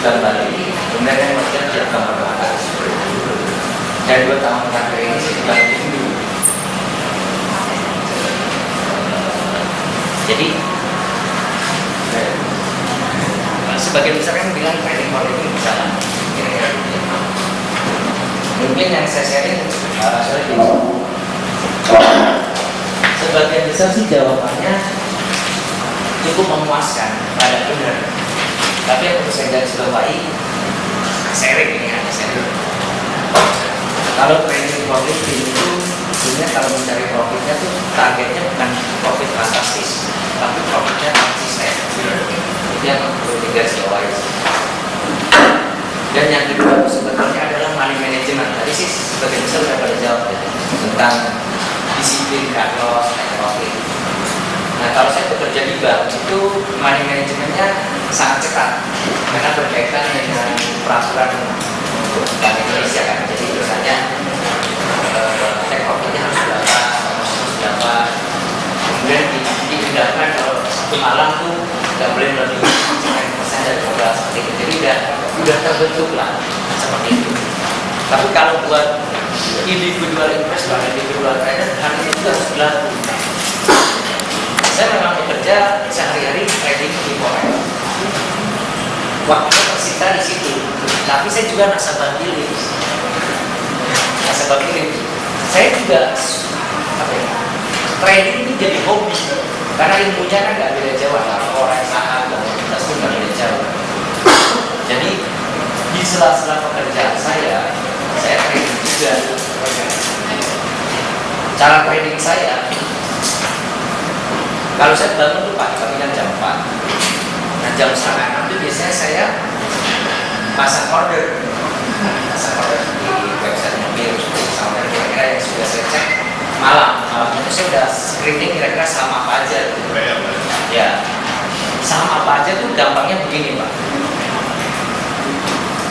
bulan Bali kemudian saya bekerja di Kampung Bakat dan dua tahun terakhir ini. Juga dulu jadi eh, sebagian besar kan bilang trading politik bisa lah. Kira-kira begitu mungkin yang saya sharing uh, sorry sebagian besar sih jawabannya cukup memuaskan pada benar tapi yang perlu saya garis bawahi sharing ini hanya sharing. Kalau trading politik itu sebenarnya kalau mencari profitnya tuh targetnya bukan profit fantastis tapi profitnya konsisten itu yang perlu digaris bawahi dan yang kedua sebetulnya adalah money management. Tadi sih sebagian besar sudah pada jawab ya, tentang disiplin cut loss profit. Nah kalau saya bekerja di bank itu money managementnya sangat ketat karena berkaitan dengan peraturan Bank Indonesia kan. Jadi misalnya eh, take profitnya harus berapa harus berapa. Kemudian di- diindahkan kalau satu malam tuh nggak boleh lebih persen dari modal seperti itu. Jadi udah udah terbentuk lah seperti itu. Tapi kalau buat individual investor individual trader hal ini juga harus dilakukan saya memang bekerja sehari-hari trading di forex waktu tersita di situ. Tapi saya juga nasabah pilih nasabah pilih saya juga apa ya, trading ini jadi hobi. Karena ilmunya kan nggak beda jauh. Antara forex saham dan komoditas pun nggak beda jauh. Jadi di sela-sela pekerjaan saya saya trading juga. Cara trading saya kalau saya bangun tuh pagi-pagi kan jam 4 nah jam setengah enam itu biasanya saya pasang order. Pasang order di website mobil. Sampai kira-kira yang sudah saya cek malam. Malam itu saya udah screening kira-kira sama apa aja gitu. ya. Sama apa aja tuh gampangnya begini pak.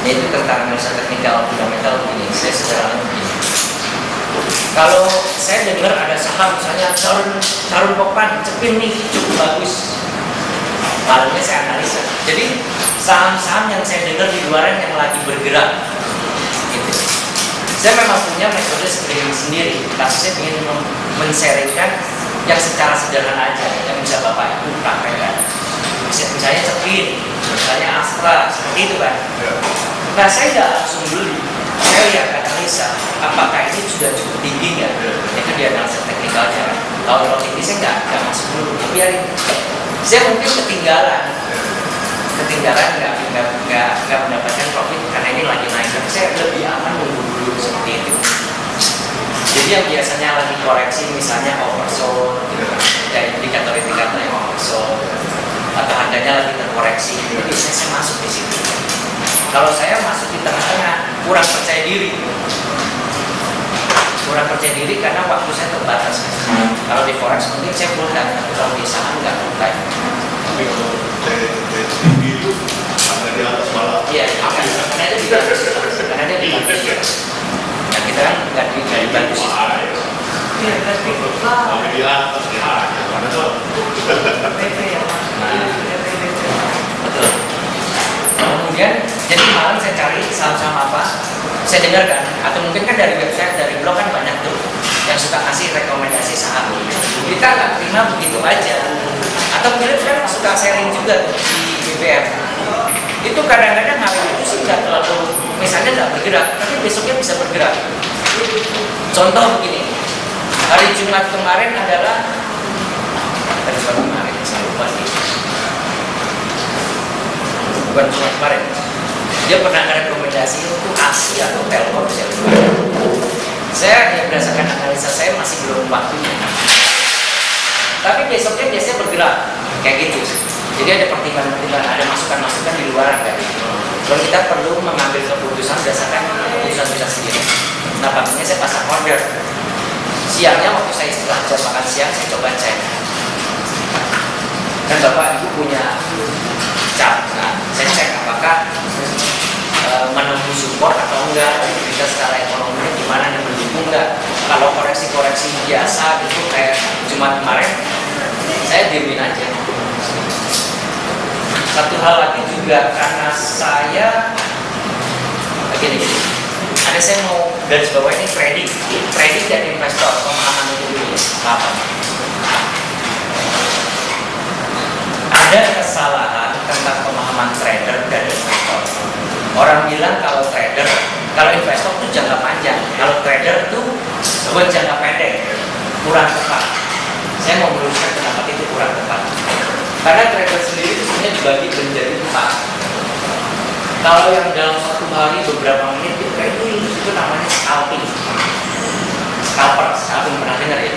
Yaitu tentang analisa teknikal fundamental begini. Saya sederhana kalau saya dengar ada saham misalnya Carun Carun Pokpan cepin nih cukup bagus. Malamnya saya analisa. Jadi saham-saham yang saya dengar di luaran yang lagi bergerak gitu. Saya memang punya metode screening sendiri. Tapi saya ingin men-sharingkan yang secara sederhana aja yang bisa bapak ibu praktekkan Mis- misalnya cepin misalnya Astra seperti itu kan. Nah saya nggak langsung beli, saya lihat analisa apakah ini sudah cukup tinggi nggak? Itu di analisa teknikalnya. Kalau kalau tinggi saya nggak nggak masuk dulu, biarin. Saya mungkin ketinggalan, ketinggalan nggak nggak nggak nggak mendapatkan profit karena ini lagi naik. Tapi saya lebih aman nunggu dulu seperti itu. Jadi yang biasanya lagi koreksi misalnya oversold, gitu ya indikator-indikator oversold atau harganya lagi terkoreksi, itu biasanya saya masuk di situ. Kalau saya masuk di tengah-tengah, kurang percaya diri. Kurang percaya diri karena waktu saya terbatas. Kalau di forex mungkin saya full time, tapi kalau di saham nggak full time. Tapi kalau dari tinggi itu ada di atas malah. Iya, karena karena dia dibantu, karena dia dibantu. Nah kita kan nggak di- nggak dibantu sih. Iya, tapi di atas ya. Mana tuh? PP ya. Betul. Kemudian jadi malam saya cari saham-saham apa, saya dengarkan atau mungkin kan dari website, dari blog kan banyak tuh yang suka kasih rekomendasi saham. Kita nggak terima begitu aja. Atau mungkin kan suka sharing juga di BBM. Itu kadang-kadang hal itu sih nggak terlalu, misalnya nggak bergerak, tapi besoknya bisa bergerak. Contoh begini, hari Jumat kemarin adalah hari Jumat kemarin, saya bukan cuma kemarin dia pernah rekomendasi untuk ASI atau Telkom saya lupa. saya ya berdasarkan analisa saya masih belum waktunya tapi besoknya biasanya bergerak kayak gitu. Jadi ada pertimbangan-pertimbangan ada masukan-masukan di luar kan kalau kita perlu mengambil keputusan berdasarkan keputusan kita sendiri. Nah paginya saya pasang order. Siangnya waktu saya setelah jam makan siang saya coba cek. Kan bapak ibu punya cat nah saya cek apakah e, menemui support atau enggak kita secara ekonominya gimana dan mendukung enggak kalau koreksi-koreksi biasa gitu kayak Jumat kemarin saya diemin aja satu hal lagi juga karena saya Makanya saya mau garis bawah ini trading, trading dan investor pemahaman itu dulu. Apa? Ada kesalahan tentang pemahaman trader dan investor. Orang bilang kalau trader, kalau investor itu jangka panjang, kalau trader itu buat jangka pendek, kurang tepat. Saya mau meluruskan pendapat itu kurang tepat. Karena trader sendiri itu sebenarnya dibagi menjadi empat. Kalau yang dalam satu hari beberapa menit itu trading itu namanya scalping. Scalper, scalping pernah dengar ya?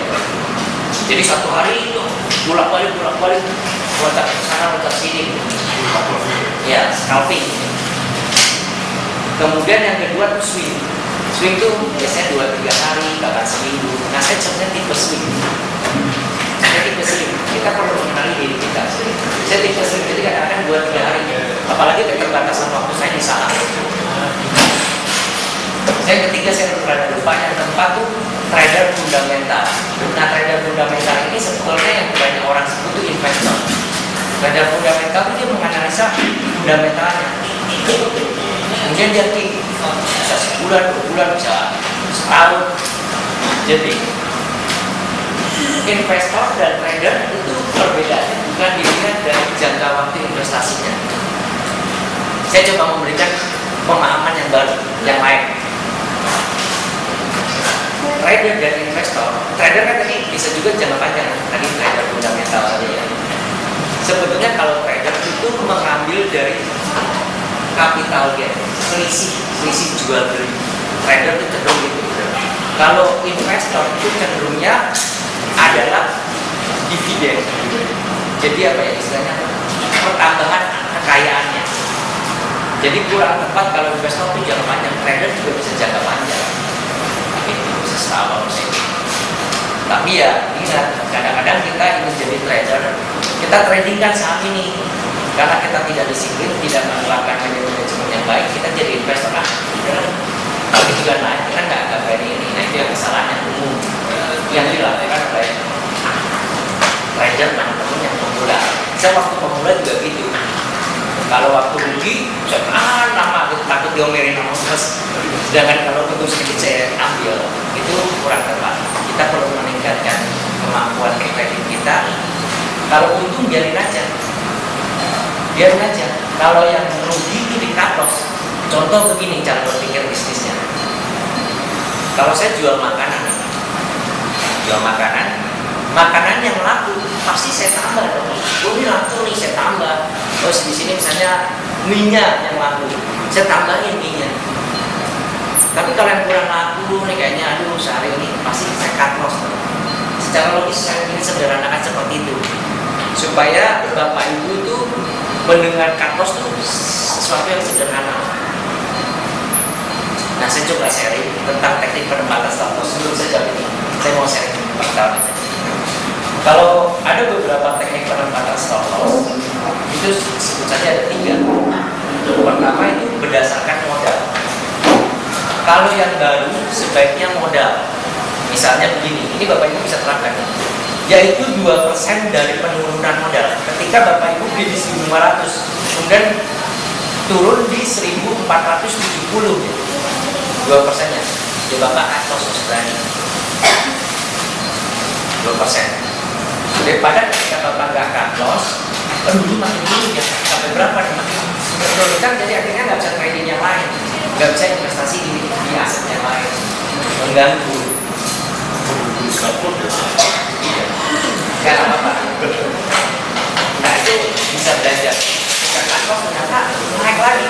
Jadi satu hari itu bolak balik ke sana loncat sini. Ya, scalping. Kemudian yang kedua itu swing. Swing itu biasanya dua tiga hari, bahkan seminggu. Nah saya sebenarnya tipe swing. Saya tipe swing. Kita perlu mengenali diri kita. Saya tipe swing. Jadi kadang-kadang dua tiga hari. Apalagi keterbatasan waktu saya di sana. Saya ketiga saya berada lupa yang keempat tuh trader fundamental. Nah trader fundamental ini sebetulnya yang banyak orang sebut itu investor. Trader fundamental itu dia menganalisa fundamentalnya. Kemudian dia bisa sebulan, dua bulan, bisa setahun. Jadi investor dan trader itu perbedaannya bukan dilihat dari jangka waktu investasinya. Saya coba memberikan pemahaman yang baru, yang lain trader dan investor trader kan tadi bisa juga jangka panjang tadi trader fundamental tadi ya sebetulnya kalau trader itu mengambil dari capital gain selisih selisih jual beli. Trader itu cenderung gitu. Kalau investor itu cenderungnya adalah dividen. Jadi apa ya istilahnya? Pertambahan kekayaannya. Jadi kurang tepat kalau investor itu jangka panjang. Trader juga bisa jangka panjang. Bisa setahun sih tapi ya ingat kadang-kadang kita ingin jadi trader kita trading kan saat ini. Karena kita tidak disiplin tidak melakukan manajemen yang baik kita jadi investor. Lah tapi juga naik kita nggak agak berani ini. Nah itu yang kesalahan yang umum yang dilakukan oleh trader teman-teman yang pemula. Saya waktu pemula juga gitu. Kalau waktu rugi saya ah lama aku takut diomelin sama bos. Sedangkan kalau untung sedikit saya ambil itu kurang tepat. Kita perlu meningkatkan kemampuan trading kita kalau untung biarin aja. Biarin aja. Kalau yang rugi itu di cut contoh begini cara berpikir bisnisnya. Kalau saya jual makanan jual makanan makanan yang laku pasti saya tambah dong. Oh ini laku nih saya tambah. Terus di sini misalnya minyak yang laku saya tambahin minyak. Tapi kalau yang kurang laku nih kayaknya aduh sehari ini pasti saya cut loss secara logis saya ingin sederhanakan seperti itu supaya bapak ibu itu mendengar loss itu sesuatu yang sederhana. Nah saya coba sharing tentang teknik penempatan loss sebelum saya jawab ini saya mau sharing pertama kalau ada beberapa teknik penempatan stop loss itu sebut saja ada tiga. Pertama itu berdasarkan modal. Kalau yang baru sebaiknya modal. Misalnya begini ini bapak ibu bisa terapkan yaitu 2% dari penurunan modal. Ketika bapak ibu beli di 1500 kemudian turun di 1470 2 persennya. Ya bapak atos berani 2 persen. Daripada ketika bapak cut loss kan dulu makin dulu ya. Sampai berapa nih? Makin jadi akhirnya nggak bisa trading yang lain. Nggak bisa investasi di, di aset yang lain. Mengganggu nggak apa-apa nah itu bisa belajar. Nggak cut loss ternyata naik lagi.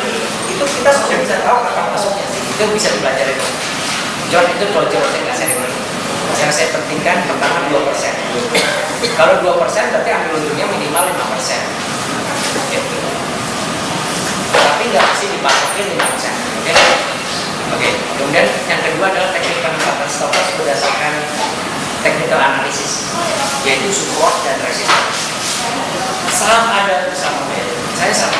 Itu kita sudah bisa tahu kapan masuknya itu bisa dipelajari. John itu kalau John saya nggak sering yang saya pentingkan pertama 2% kalau 2% berarti ambil untungnya minimal 5% gitu. tapi nggak mesti dipatokin 5% oke? Okay? Oke, kemudian yang kedua adalah teknik penempatan stop loss berdasarkan technical analysis, yaitu support dan resistance. Saham ada sama beda. Saya sama.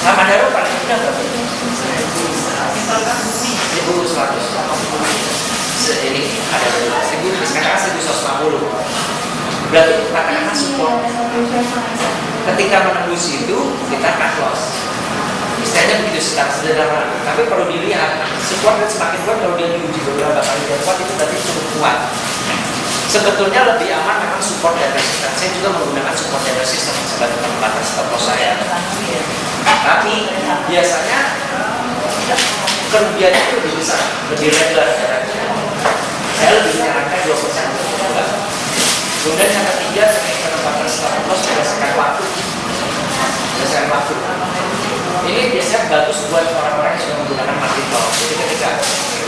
Saham ada paling mudah berapa? Seribu seratus. Ini ada seribu, sekarang seribu seratus lima puluh. Berarti katakanlah support. Ketika menembus itu kita cut loss istilahnya begitu 1100 sederhana, tapi perlu dilihat support dan semakin kuat kalau dia diuji beberapa kali dan kuat itu berarti cukup kuat. Sebetulnya lebih aman memang support dan resistance. Saya juga menggunakan support dan resistance sebagai penempatan stop loss saya. Tapi biasanya kerugiannya itu lebih besar, lebih lebar. Saya lebih menyarankan 2 persen enggak. Kemudian yang ketiga terkait penempatan stop loss berdasarkan waktu. Berdasarkan waktu. Ini biasanya bagus buat orang-orang yang sudah menggunakan call. Jadi ketika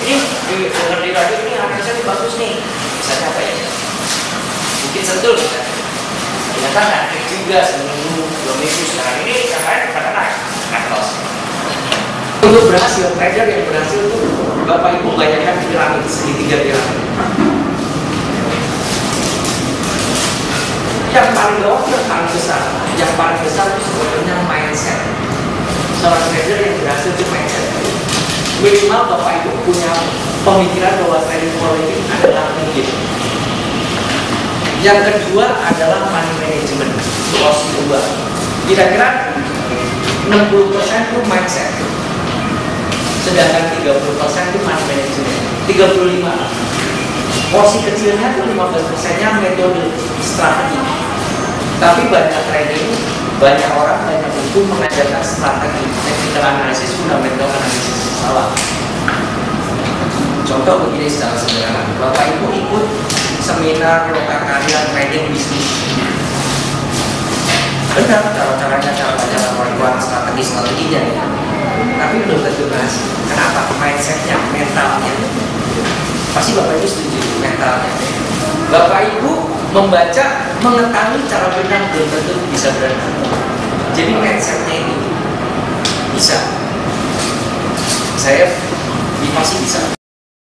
ini dengar di radio ini analisa ini bagus nih. Misalnya apa ya? Mungkin sentul misalnya. Ternyata naik juga seminggu, dua minggu sekarang ini yang lain pada naik, naik. Untuk berhasil, trader yang berhasil itu Bapak Ibu banyakkan piramid, segitiga piramid. Yang paling bawah itu yang paling besar. Yang paling besar itu sebetulnya mindset. Seorang trader yang berhasil itu mindset. Minimal Bapak Ibu punya pemikiran bahwa trading politik adalah mungkin. Yang kedua adalah money management, loss kedua. Kira-kira 60% itu mindset. Sedangkan 30% itu money management. 35 porsi kecilnya itu 15 persennya metode strategi tapi banyak trading banyak orang banyak buku mengajarkan strategi technical analysis fundamental analysis salah contoh begini secara sederhana. Bapak ibu ikut seminar lokakarya trading bisnis. Benar cara-caranya cara baca laporan strategi strateginya ya. Tapi belum tentu berhasil kenapa mindsetnya mentalnya. Pasti bapak ibu setuju mentalnya. Bapak ibu membaca mengetahui cara berenang belum tentu bisa berenang jadi mindsetnya ini bisa. Saya pasti bisa.